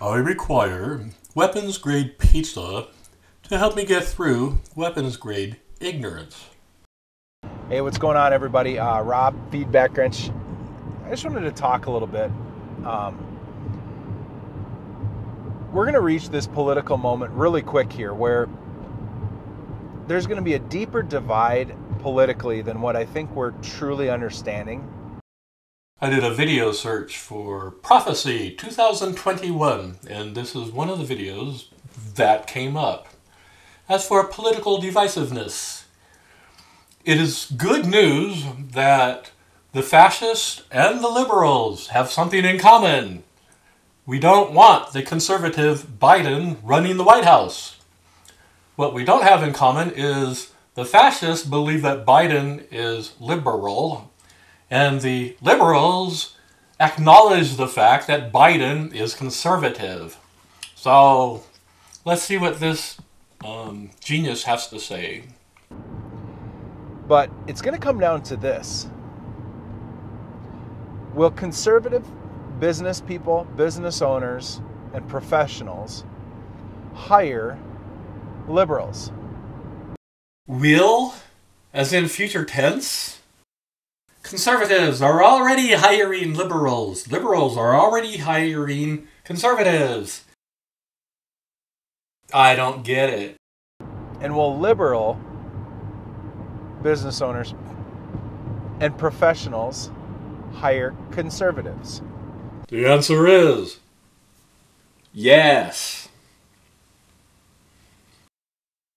I require weapons grade pizza to help me get through weapons grade ignorance. Hey, what's going on, everybody? Uh, Rob, Feedback Grinch. I just wanted to talk a little bit. Um, we're going to reach this political moment really quick here where there's going to be a deeper divide politically than what I think we're truly understanding. I did a video search for Prophecy 2021, and this is one of the videos that came up. As for political divisiveness, it is good news that the fascists and the liberals have something in common. We don't want the conservative Biden running the White House. What we don't have in common is the fascists believe that Biden is liberal, and the liberals acknowledge the fact that Biden is conservative. So let's see what this um, genius has to say. But it's going to come down to this Will conservative business people, business owners, and professionals hire liberals? Will, as in future tense? Conservatives are already hiring liberals. Liberals are already hiring conservatives. I don't get it. And will liberal business owners and professionals hire conservatives? The answer is yes.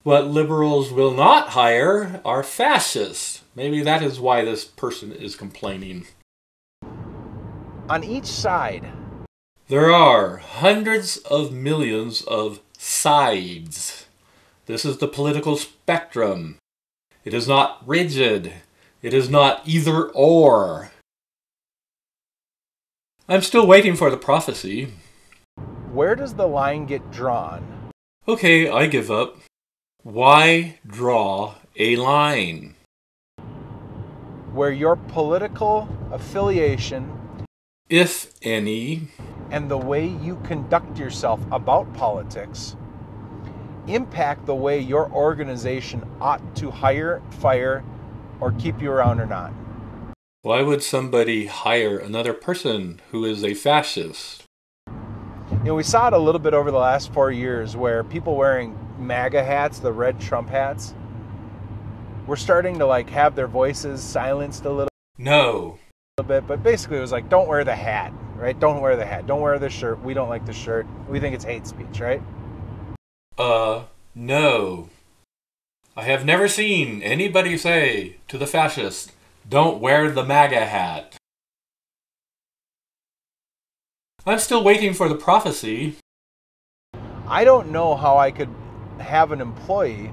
What liberals will not hire are fascists. Maybe that is why this person is complaining. On each side, there are hundreds of millions of sides. This is the political spectrum. It is not rigid. It is not either or. I'm still waiting for the prophecy. Where does the line get drawn? Okay, I give up. Why draw a line? Where your political affiliation, if any, and the way you conduct yourself about politics impact the way your organization ought to hire, fire, or keep you around or not. Why would somebody hire another person who is a fascist? You know, we saw it a little bit over the last four years where people wearing MAGA hats, the red Trump hats, we're starting to like have their voices silenced a little. No. A little bit, but basically it was like, don't wear the hat, right? Don't wear the hat. Don't wear the shirt. We don't like the shirt. We think it's hate speech, right? Uh, no. I have never seen anybody say to the fascist, don't wear the MAGA hat. I'm still waiting for the prophecy. I don't know how I could have an employee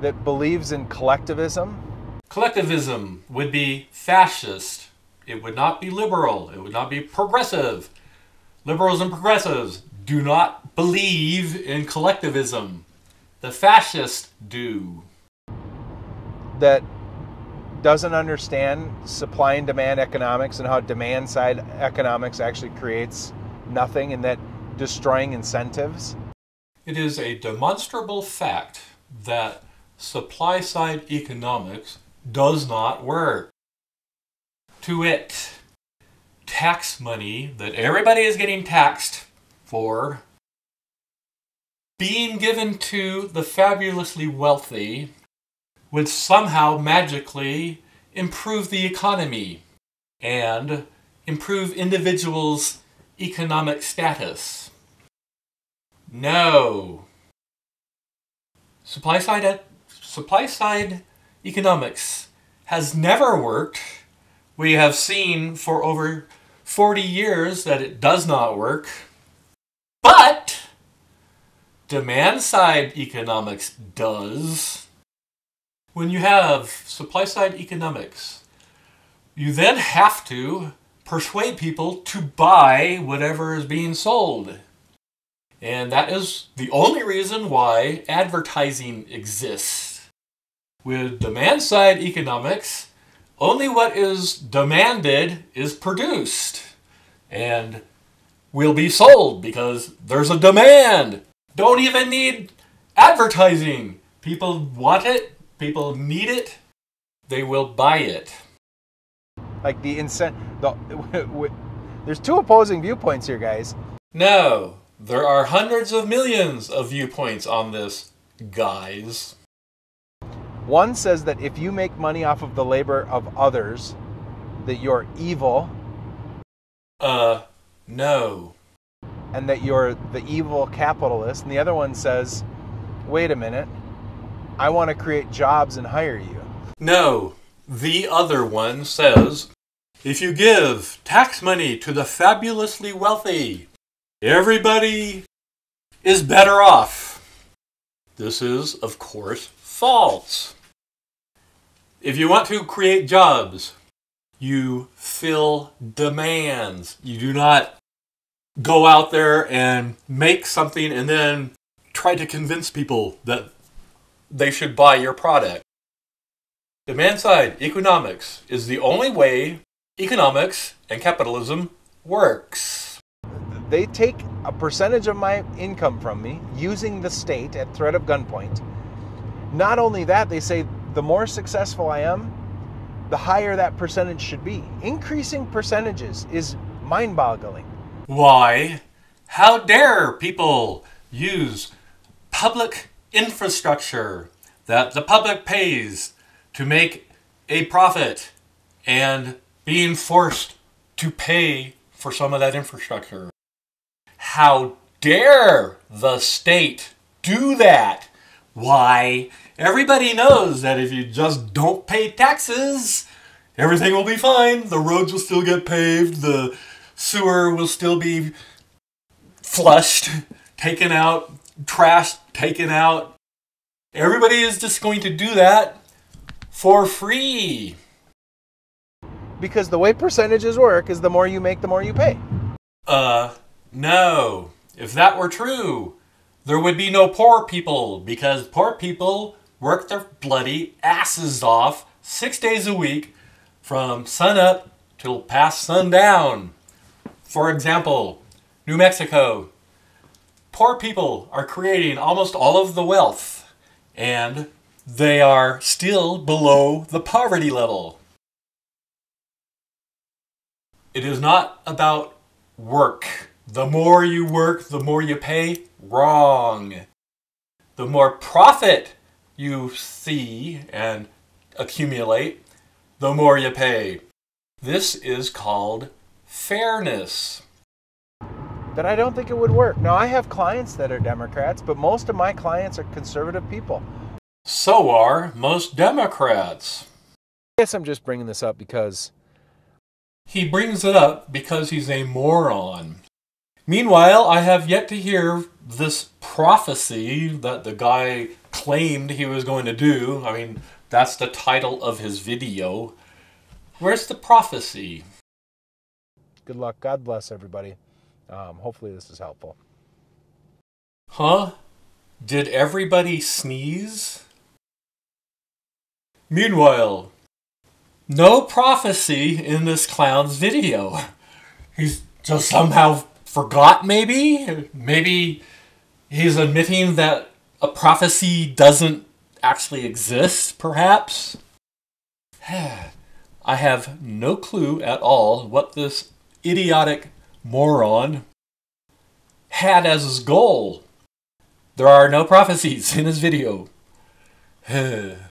that believes in collectivism. Collectivism would be fascist. It would not be liberal. It would not be progressive. Liberals and progressives do not believe in collectivism. The fascists do. That doesn't understand supply and demand economics and how demand side economics actually creates nothing and that destroying incentives it is a demonstrable fact that supply side economics does not work. To it, tax money that everybody is getting taxed for being given to the fabulously wealthy would somehow magically improve the economy and improve individuals' economic status. No. Supply side supply side economics has never worked. We have seen for over 40 years that it does not work. But demand side economics does. When you have supply side economics, you then have to persuade people to buy whatever is being sold. And that is the only reason why advertising exists. With demand side economics, only what is demanded is produced. And will be sold because there's a demand. Don't even need advertising. People want it, people need it, they will buy it. Like the incent the there's two opposing viewpoints here, guys. No, there are hundreds of millions of viewpoints on this, guys. One says that if you make money off of the labor of others, that you're evil. Uh, no. And that you're the evil capitalist. And the other one says, wait a minute, I want to create jobs and hire you. No. The other one says, if you give tax money to the fabulously wealthy, everybody is better off. This is, of course, false. If you want to create jobs, you fill demands. You do not go out there and make something and then try to convince people that they should buy your product. Demand side economics is the only way economics and capitalism works. They take a percentage of my income from me using the state at threat of gunpoint. Not only that, they say the more successful I am, the higher that percentage should be. Increasing percentages is mind boggling. Why? How dare people use public infrastructure that the public pays to make a profit and being forced to pay for some of that infrastructure? How dare the state do that? Why? Everybody knows that if you just don't pay taxes, everything will be fine. The roads will still get paved, the sewer will still be flushed, taken out, trash taken out. Everybody is just going to do that for free. Because the way percentages work is the more you make, the more you pay. Uh, no. If that were true, there would be no poor people because poor people work their bloody asses off six days a week from sunup till past sundown. For example, New Mexico. Poor people are creating almost all of the wealth, and they are still below the poverty level. It is not about work. The more you work, the more you pay. Wrong. The more profit you see and accumulate, the more you pay. This is called fairness. That I don't think it would work. Now, I have clients that are Democrats, but most of my clients are conservative people. So are most Democrats. I guess I'm just bringing this up because. He brings it up because he's a moron. Meanwhile, I have yet to hear this prophecy that the guy claimed he was going to do. I mean, that's the title of his video. Where's the prophecy? Good luck. God bless everybody. Um, hopefully, this is helpful. Huh? Did everybody sneeze? Meanwhile, no prophecy in this clown's video. He's just somehow forgot, maybe? Maybe he's admitting that a prophecy doesn't actually exist, perhaps? I have no clue at all what this idiotic moron had as his goal. There are no prophecies in his video.